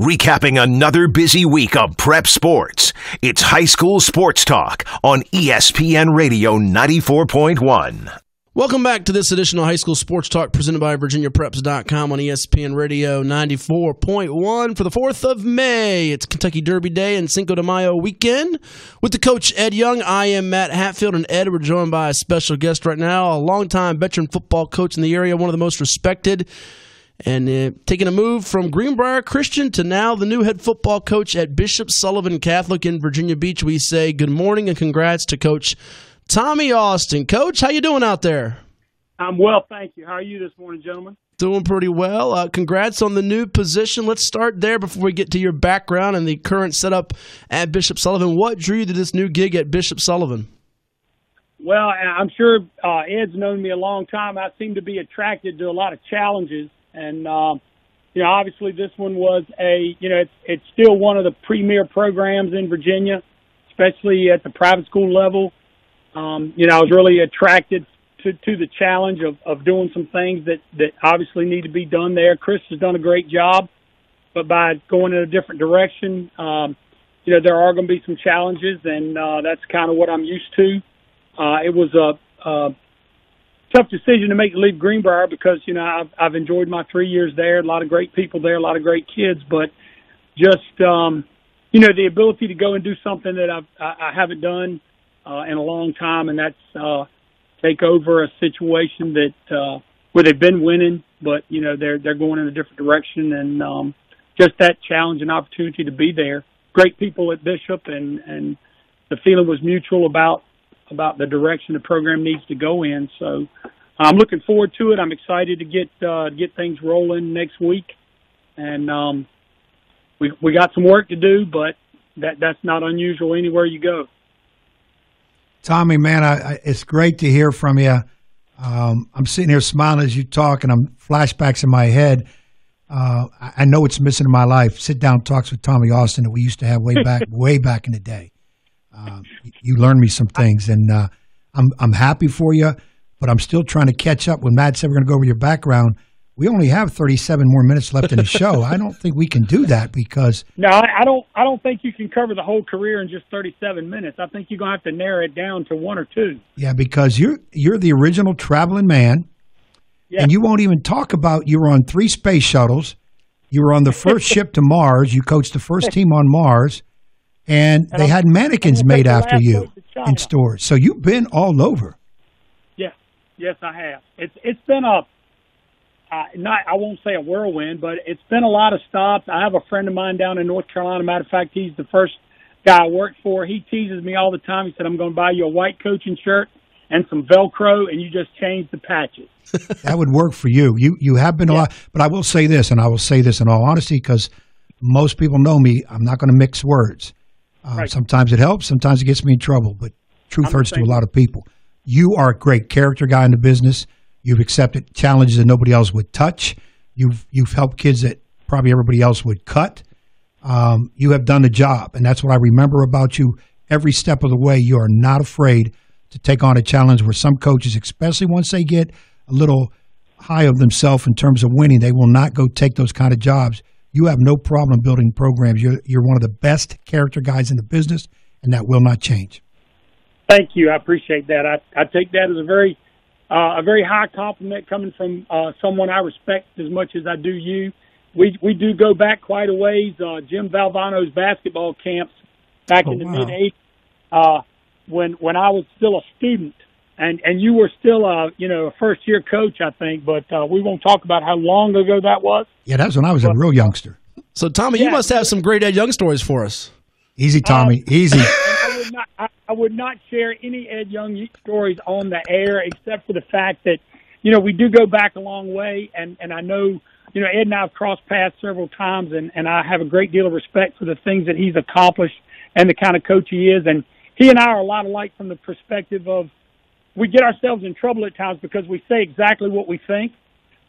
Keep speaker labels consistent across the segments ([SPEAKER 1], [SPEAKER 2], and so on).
[SPEAKER 1] recapping another busy week of prep sports. It's high school sports talk on ESPN Radio 94.1.
[SPEAKER 2] Welcome back to this edition of High School Sports Talk presented by VirginiaPreps.com on ESPN Radio 94.1 for the 4th of May. It's Kentucky Derby Day and Cinco de Mayo weekend. With the coach Ed Young, I am Matt Hatfield, and Ed, we're joined by a special guest right now, a longtime veteran football coach in the area, one of the most respected, and uh, taking a move from Greenbrier Christian to now the new head football coach at Bishop Sullivan Catholic in Virginia Beach. We say good morning and congrats to Coach Tommy Austin. Coach, how you doing out there?
[SPEAKER 3] I'm well, thank you. How are you this morning, gentlemen?
[SPEAKER 2] Doing pretty well. Uh, congrats on the new position. Let's start there before we get to your background and the current setup at Bishop Sullivan. What drew you to this new gig at Bishop Sullivan?
[SPEAKER 3] Well, I'm sure uh, Ed's known me a long time. I seem to be attracted to a lot of challenges, and um, you know, obviously this one was a you know it's it's still one of the premier programs in Virginia, especially at the private school level. Um, you know, I was really attracted to, to the challenge of, of doing some things that, that obviously need to be done there. Chris has done a great job, but by going in a different direction, um, you know, there are going to be some challenges, and uh, that's kind of what I'm used to. Uh, it was a, a tough decision to make to leave Greenbrier because, you know, I've, I've enjoyed my three years there, a lot of great people there, a lot of great kids, but just, um, you know, the ability to go and do something that I've, I, I haven't done uh, in a long time, and that's uh, take over a situation that uh, where they've been winning, but you know they're they're going in a different direction, and um, just that challenge and opportunity to be there. Great people at Bishop, and and the feeling was mutual about about the direction the program needs to go in. So I'm looking forward to it. I'm excited to get uh, get things rolling next week, and um, we we got some work to do, but that that's not unusual anywhere you go.
[SPEAKER 4] Tommy, man, I, I, it's great to hear from you. Um, I'm sitting here smiling as you talk, and I'm flashbacks in my head. Uh, I, I, know it's missing in my life. Sit down talks with Tommy Austin that we used to have way back, way back in the day. Um, you learned me some things, and uh, I'm I'm happy for you. But I'm still trying to catch up. When Matt said we're going to go over your background, we only have 37 more minutes left in the show. I don't think we can do that because
[SPEAKER 3] no, I, I don't. I don't think you can cover the whole career in just 37 minutes. I think you're gonna have to narrow it down to one or two.
[SPEAKER 4] Yeah, because you're you're the original traveling man, yeah. and you won't even talk about you were on three space shuttles. You were on the first ship to Mars. You coached the first team on Mars, and, and they I'm, had mannequins made after you in stores. So you've been all over.
[SPEAKER 3] Yes, yes, I have. It's it's been a uh, not I won't say a whirlwind, but it's been a lot of stops. I have a friend of mine down in North Carolina. Matter of fact, he's the first guy I worked for. He teases me all the time. He said, "I'm going to buy you a white coaching shirt and some Velcro, and you just change the patches."
[SPEAKER 4] that would work for you. You you have been yeah. a lot, but I will say this, and I will say this in all honesty, because most people know me. I'm not going to mix words. Uh, right. Sometimes it helps. Sometimes it gets me in trouble. But truth I'm hurts to a lot of people. You are a great character guy in the business. You've accepted challenges that nobody else would touch. You've you've helped kids that probably everybody else would cut. Um, you have done the job, and that's what I remember about you. Every step of the way, you are not afraid to take on a challenge. Where some coaches, especially once they get a little high of themselves in terms of winning, they will not go take those kind of jobs. You have no problem building programs. You're you're one of the best character guys in the business, and that will not change.
[SPEAKER 3] Thank you. I appreciate that. I, I take that as a very uh, a very high compliment coming from uh, someone I respect as much as I do you. We we do go back quite a ways. Uh, Jim Valvano's basketball camps back oh, in the wow. mid '80s, uh, when when I was still a student, and and you were still a you know a first year coach, I think. But uh, we won't talk about how long ago that was.
[SPEAKER 4] Yeah, that's when I was but, a real youngster.
[SPEAKER 2] So Tommy, yeah, you must have some great Ed Young stories for us.
[SPEAKER 4] Easy, Tommy. Uh, Easy.
[SPEAKER 3] I would not. I, I would not share any Ed Young stories on the air, except for the fact that, you know, we do go back a long way, and and I know, you know, Ed and I have crossed paths several times, and and I have a great deal of respect for the things that he's accomplished and the kind of coach he is, and he and I are a lot alike from the perspective of we get ourselves in trouble at times because we say exactly what we think.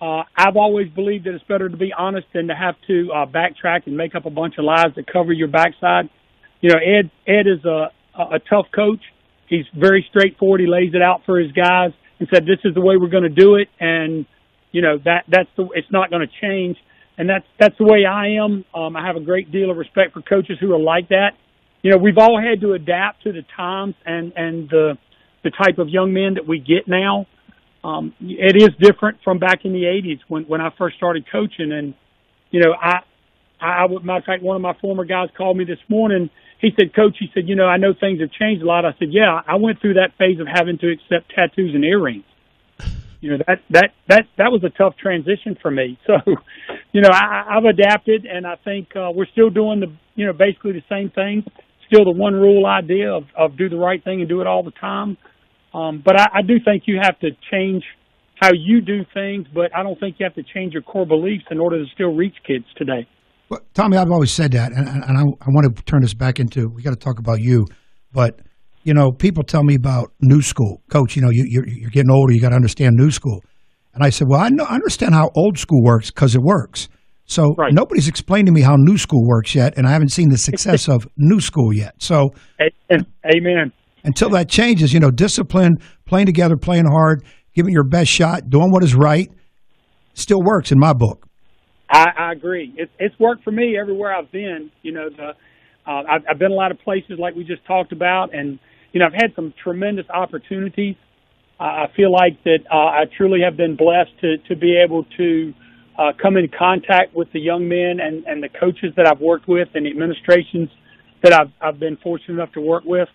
[SPEAKER 3] Uh, I've always believed that it's better to be honest than to have to uh, backtrack and make up a bunch of lies to cover your backside. You know, Ed Ed is a a tough coach. He's very straightforward. He lays it out for his guys and said, "This is the way we're going to do it," and you know that that's the. It's not going to change. and that's that's the way I am. Um, I have a great deal of respect for coaches who are like that. You know, we've all had to adapt to the times and and the the type of young men that we get now. Um, it is different from back in the '80s when when I first started coaching, and you know, I I would matter of fact, one of my former guys called me this morning. He said, Coach, he said, you know, I know things have changed a lot. I said, Yeah, I went through that phase of having to accept tattoos and earrings you know that that that that was a tough transition for me. So, you know, I, I've adapted, and I think uh, we're still doing the you know basically the same thing. Still the one rule idea of of do the right thing and do it all the time. Um, but I, I do think you have to change how you do things, but I don't think you have to change your core beliefs in order to still reach kids today.
[SPEAKER 4] Well, Tommy, I've always said that, and, and I, I want to turn this back into we got to talk about you, but you know, people tell me about new school. Coach, you know, you, you're, you're getting older, you got to understand new school. And I said, well, I, know, I understand how old school works because it works. So right. nobody's explained to me how new school works yet, and I haven't seen the success of new school yet. So,
[SPEAKER 3] amen.
[SPEAKER 4] Until that changes, you know, discipline, playing together, playing hard, giving your best shot, doing what is right, still works in my book.
[SPEAKER 3] I, I agree. It's it's worked for me everywhere I've been. You know, the uh, I've, I've been a lot of places like we just talked about, and you know, I've had some tremendous opportunities. Uh, I feel like that uh, I truly have been blessed to to be able to uh, come in contact with the young men and and the coaches that I've worked with and the administrations that I've I've been fortunate enough to work with.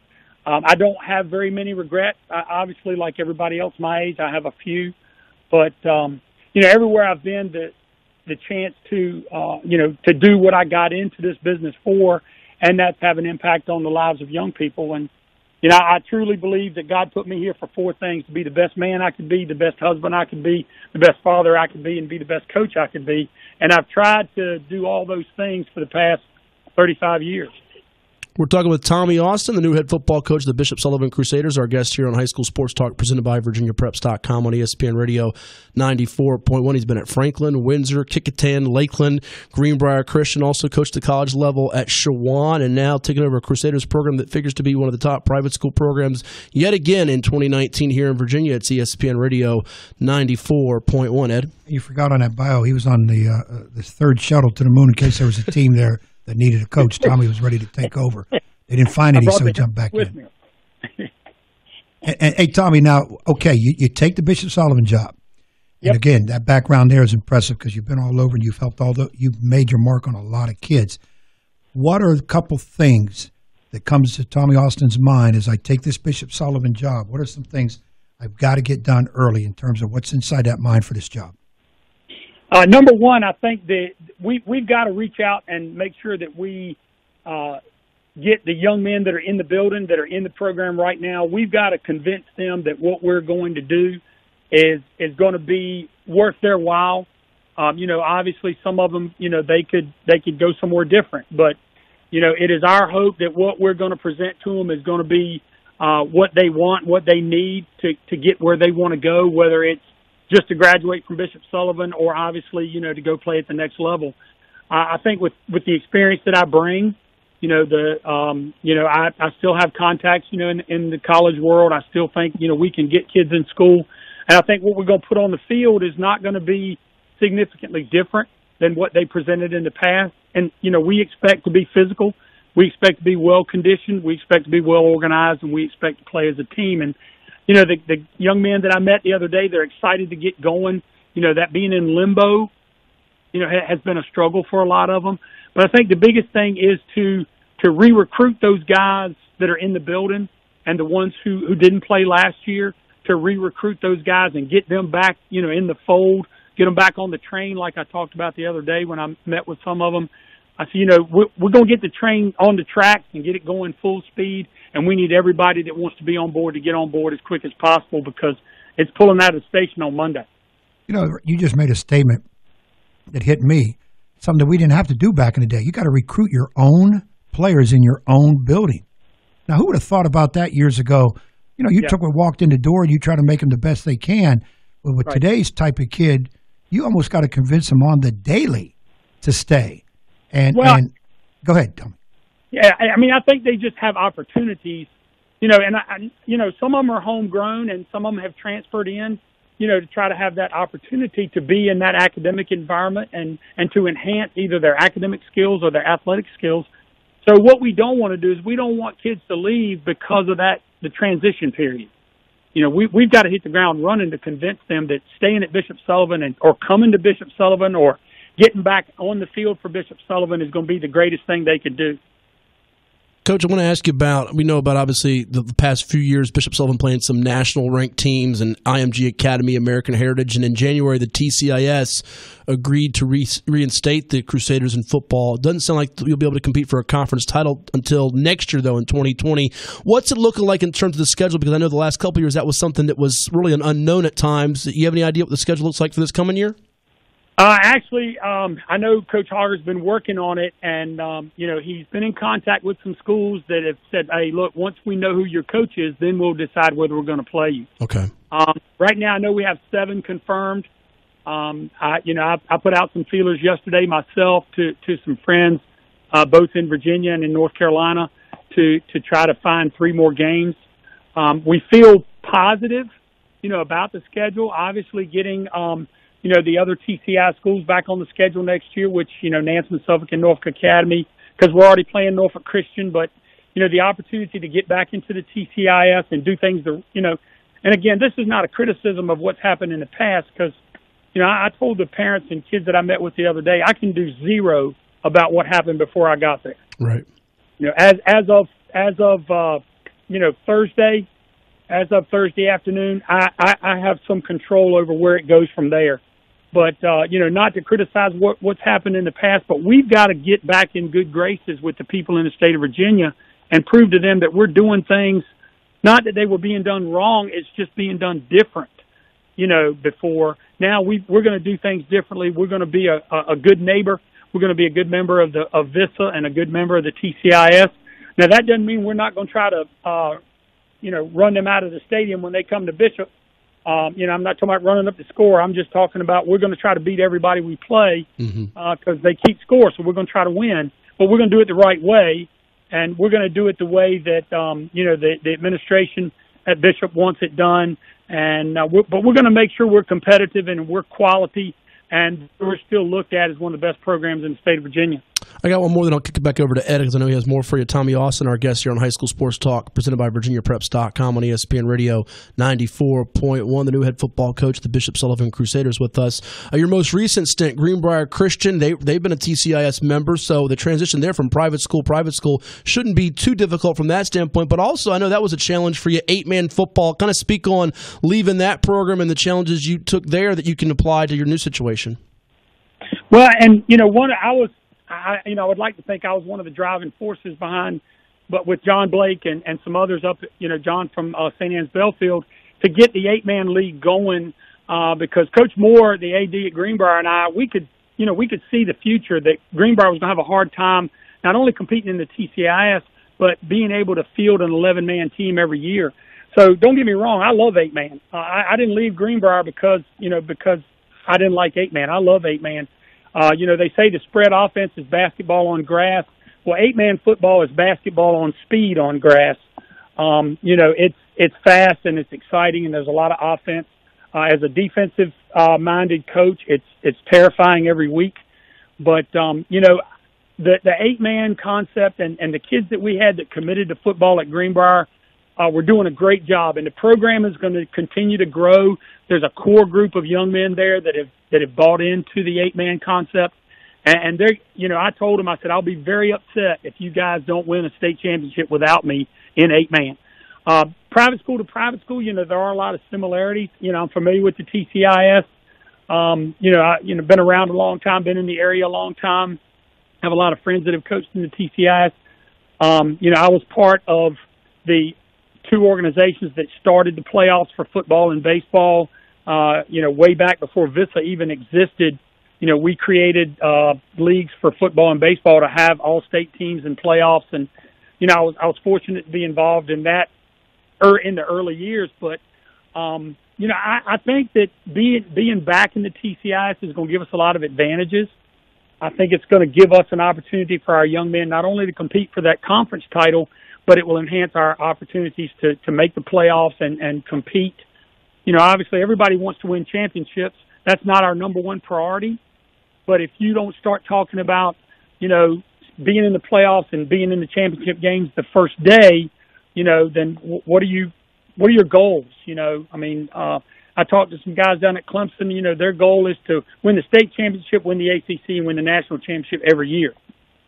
[SPEAKER 3] Um, I don't have very many regrets. I, obviously, like everybody else my age, I have a few, but um, you know, everywhere I've been, the the chance to uh, you know to do what I got into this business for, and that's have an impact on the lives of young people. And you know, I truly believe that God put me here for four things to be the best man I could be, the best husband I could be, the best father I could be, and be the best coach I could be. And I've tried to do all those things for the past 35 years.
[SPEAKER 2] We're talking with Tommy Austin, the new head football coach of the Bishop Sullivan Crusaders, our guest here on High School Sports Talk, presented by VirginiaPreps.com on ESPN Radio 94.1. He's been at Franklin, Windsor, Kecoughtan, Lakeland, Greenbrier Christian, also coached the college level at Chowan, and now taking over a Crusaders program that figures to be one of the top private school programs yet again in 2019 here in Virginia. It's ESPN Radio 94.1. Ed?
[SPEAKER 4] You forgot on that bio, he was on the, uh, uh, the third shuttle to the moon in case there was a team there that needed a coach. Tommy was ready to take over. They didn't find any, so he jumped back in. and, and, hey, Tommy, now, okay, you, you take the Bishop Sullivan job. And again, that background there is impressive because you've been all over and you've helped all the, you've made your mark on a lot of kids. What are a couple things that comes to Tommy Austin's mind as I take this Bishop Sullivan job? What are some things I've got to get done early in terms of what's inside that mind for this job?
[SPEAKER 3] Uh, number one, I think that we we've got to reach out and make sure that we uh, get the young men that are in the building that are in the program right now. We've got to convince them that what we're going to do is is going to be worth their while. Um, you know, obviously some of them, you know, they could they could go somewhere different, but you know, it is our hope that what we're going to present to them is going to be uh, what they want, what they need to to get where they want to go, whether it's just to graduate from Bishop Sullivan or obviously, you know, to go play at the next level. I, I think with, with the experience that I bring, you know, the, um, you know, I, I still have contacts, you know, in, in the college world. I still think, you know, we can get kids in school. And I think what we're going to put on the field is not going to be significantly different than what they presented in the past. And, you know, we expect to be physical. We expect to be well conditioned. We expect to be well organized and we expect to play as a team. And, you know, the, the young men that I met the other day, they're excited to get going. You know, that being in limbo, you know, ha- has been a struggle for a lot of them. But I think the biggest thing is to to re-recruit those guys that are in the building and the ones who who didn't play last year to re-recruit those guys and get them back, you know, in the fold, get them back on the train like I talked about the other day when I met with some of them. I said, you know, we're, we're going to get the train on the track and get it going full speed and we need everybody that wants to be on board to get on board as quick as possible because it's pulling out of the station on Monday.
[SPEAKER 4] You know, you just made a statement that hit me, something that we didn't have to do back in the day. You got to recruit your own players in your own building. Now, who would have thought about that years ago? You know, you yeah. took what walked in the door and you try to make them the best they can. But with right. today's type of kid, you almost got to convince them on the daily to stay. And, well, and go ahead, Tommy.
[SPEAKER 3] Yeah, I mean, I think they just have opportunities, you know, and I, you know, some of them are homegrown and some of them have transferred in. you know, to try to have that opportunity to be in that academic environment and and to enhance either their academic skills or their athletic skills. So what we don't want to do is we don't want kids to leave because of that the transition period. You know, we we've got to hit the ground running to convince them that staying at Bishop Sullivan and or coming to Bishop Sullivan or getting back on the field for Bishop Sullivan is going to be the greatest thing they could do.
[SPEAKER 2] Coach, I want to ask you about. We know about obviously the, the, past few years, Bishop Sullivan playing some national ranked teams and IMG Academy, American Heritage, and in January the TCIS agreed to re- reinstate the Crusaders in football. It doesn't sound like you'll be able to compete for a conference title until next year, though, in 2020. What's it looking like in terms of the schedule? Because I know the last couple years that was something that was really an unknown at times. You have any idea what the schedule looks like for this coming year?
[SPEAKER 3] Uh, actually, um, I know Coach Hoggard's been working on it, and um, you know he's been in contact with some schools that have said, "Hey, look, once we know who your coach is, then we'll decide whether we're going to play you."
[SPEAKER 2] Okay.
[SPEAKER 3] Um, right now, I know we have seven confirmed. Um, I, you know, I, I put out some feelers yesterday myself to to some friends, uh, both in Virginia and in North Carolina, to to try to find three more games. Um, we feel positive, you know, about the schedule. Obviously, getting um, you know, the other TCI schools back on the schedule next year, which, you know, Nansemond, Suffolk, and Norfolk Academy, because we're already playing Norfolk Christian, but, you know, the opportunity to get back into the TCIS and do things, that, you know, and again, this is not a criticism of what's happened in the past because, you know, I, I told the parents and kids that I met with the other day, I can do zero about what happened before I got there.
[SPEAKER 2] Right.
[SPEAKER 3] You know, as as of as of uh, you know Thursday, as of Thursday afternoon, I, I I have some control over where it goes from there. But uh, you know, not to criticize what what's happened in the past, but we've got to get back in good graces with the people in the state of Virginia and prove to them that we're doing things not that they were being done wrong, it's just being done different. You know, before now we we're going to do things differently. We're going to be a, a, a good neighbor. We're going to be a good member of the of VISA and a good member of the TCIS. Now that doesn't mean we're not going to try to, uh, you know, run them out of the stadium when they come to Bishop um, you know, I'm not talking about running up the score. I'm just talking about we're going to try to beat everybody we play because mm-hmm. uh, they keep score. So we're going to try to win, but we're going to do it the right way, and we're going to do it the way that um, you know the, the administration at Bishop wants it done. And uh, we're, but we're going to make sure we're competitive and we're quality, and we're still looked at as one of the best programs in the state of Virginia.
[SPEAKER 2] I got one more, then I'll kick it back over to Ed because I know he has more for you. Tommy Austin, our guest here on High School Sports Talk, presented by VirginiaPreps.com on ESPN Radio 94.1. The new head football coach, the Bishop Sullivan Crusaders, with us. Uh, your most recent stint, Greenbrier Christian, they, they've been a TCIS member, so the transition there from private school, private school shouldn't be too difficult from that standpoint. But also, I know that was a challenge for you, eight man football. Kind of speak on leaving that program and the challenges you took there that you can apply to your new situation.
[SPEAKER 3] Well, and you know, one I was I, you know, I would like to think I was one of the driving forces behind, but with John Blake and, and some others up, you know, John from uh, St. Anne's Belfield to get the eight man league going, uh, because Coach Moore, the AD at Greenbrier and I, we could, you know, we could see the future that Greenbrier was going to have a hard time not only competing in the TCIS, but being able to field an 11 man team every year. So don't get me wrong, I love eight man. Uh, I, I didn't leave Greenbrier because, you know, because I didn't like eight man. I love eight man. Uh, you know, they say the spread offense is basketball on grass. Well, eight man football is basketball on speed on grass. Um, you know, it's it's fast and it's exciting, and there's a lot of offense. Uh, as a defensive uh, minded coach, it's it's terrifying every week. But um, you know, the the eight man concept and and the kids that we had that committed to football at Greenbrier uh, we're doing a great job, and the program is going to continue to grow. There's a core group of young men there that have that have bought into the eight man concept, and, and they're you know I told them I said I'll be very upset if you guys don't win a state championship without me in eight man. Uh, private school to private school, you know there are a lot of similarities. You know I'm familiar with the TCIS. Um, you know I you know been around a long time, been in the area a long time. Have a lot of friends that have coached in the TCIS. Um, you know I was part of the two organizations that started the playoffs for football and baseball. Uh, you know, way back before VISA even existed, you know, we created uh, leagues for football and baseball to have all state teams in playoffs, and you know, I was I was fortunate to be involved in that er, in the early years. But um, you know, I, I think that being being back in the TCIS is going to give us a lot of advantages. I think it's going to give us an opportunity for our young men not only to compete for that conference title, but it will enhance our opportunities to, to make the playoffs and, and compete you know, obviously everybody wants to win championships. That's not our number one priority. But if you don't start talking about, you know, being in the playoffs and being in the championship games the first day, you know, then what are you, what are your goals? You know, I mean, uh, I talked to some guys down at Clemson. You know, their goal is to win the state championship, win the ACC, and win the national championship every year.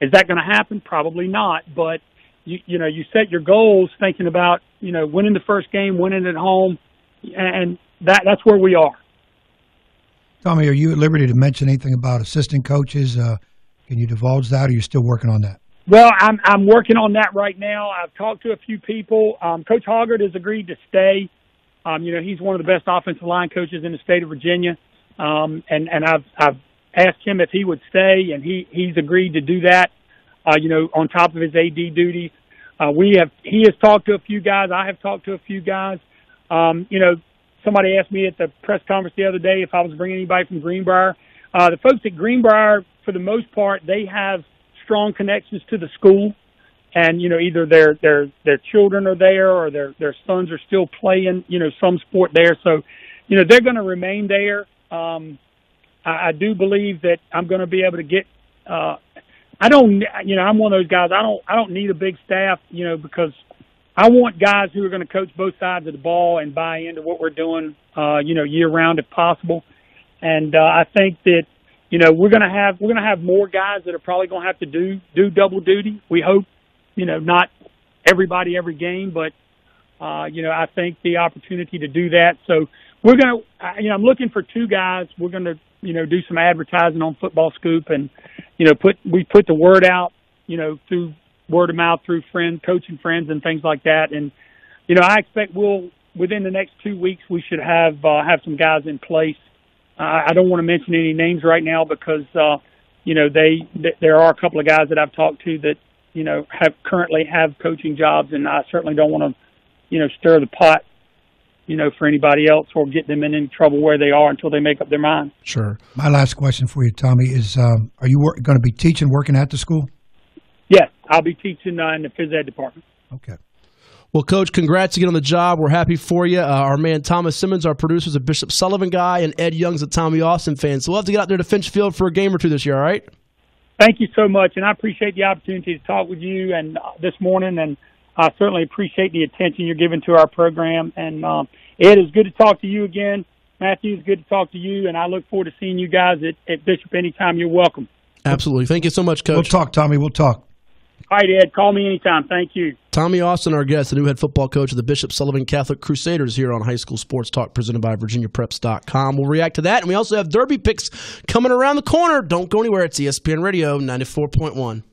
[SPEAKER 3] Is that going to happen? Probably not. But you, you know, you set your goals thinking about you know winning the first game, winning at home, and that that's where we are.
[SPEAKER 4] Tommy, are you at liberty to mention anything about assistant coaches? Uh, can you divulge that, or are you still working on that?
[SPEAKER 3] Well, I'm I'm working on that right now. I've talked to a few people. Um, Coach Hoggard has agreed to stay. Um, you know, he's one of the best offensive line coaches in the state of Virginia, um, and and I've I've asked him if he would stay, and he he's agreed to do that. Uh, you know, on top of his AD duties, uh, we have he has talked to a few guys. I have talked to a few guys. Um, you know, somebody asked me at the press conference the other day if I was bringing anybody from Greenbrier. Uh, the folks at Greenbrier, for the most part, they have strong connections to the school and you know either their their their children are there or their their sons are still playing you know some sport there so you know they're going to remain there um I, I do believe that i'm going to be able to get uh i don't you know i'm one of those guys i don't i don't need a big staff you know because i want guys who are going to coach both sides of the ball and buy into what we're doing uh you know year round if possible and uh i think that you know we're going to have we're going to have more guys that are probably going to have to do do double duty we hope you know, not everybody every game, but uh, you know, I think the opportunity to do that. So we're gonna, you know, I'm looking for two guys. We're gonna, you know, do some advertising on Football Scoop, and you know, put we put the word out, you know, through word of mouth, through friends, coaching friends, and things like that. And you know, I expect we'll within the next two weeks we should have uh, have some guys in place. Uh, I don't want to mention any names right now because uh, you know they th- there are a couple of guys that I've talked to that you know, have currently have coaching jobs, and I certainly don't want to, you know, stir the pot, you know, for anybody else or get them in any trouble where they are until they make up their mind.
[SPEAKER 2] Sure.
[SPEAKER 4] My last question for you, Tommy, is: um, Are you wor- going to be teaching, working at the school?
[SPEAKER 3] Yes, I'll be teaching uh, in the phys ed department.
[SPEAKER 4] Okay.
[SPEAKER 2] Well, Coach, congrats again on the job. We're happy for you. Uh, our man Thomas Simmons, our producer, is a Bishop Sullivan guy, and Ed Young's a Tommy Austin fan. So we'll have to get out there to Finch Field for a game or two this year, all right?
[SPEAKER 3] thank you so much, and I appreciate the opportunity to talk with you and uh, this morning, and I certainly appreciate the attention you're giving to our program. And uh, Ed, it's good to talk to you again. Matthew, it's good to talk to you, and I look forward to seeing you guys at, at Bishop anytime. You're welcome.
[SPEAKER 2] Absolutely. Thank you so much, Coach.
[SPEAKER 4] We'll talk, Tommy. We'll talk.
[SPEAKER 3] All right, Ed. Call me anytime. Thank you.
[SPEAKER 2] Tommy Austin, our guest, the new head football coach of the Bishop Sullivan Catholic Crusaders here on High School Sports Talk, presented by VirginiaPreps.com. We'll react to that, and we also have Derby picks coming around the corner. Don't go anywhere. It's ESPN Radio 94.1.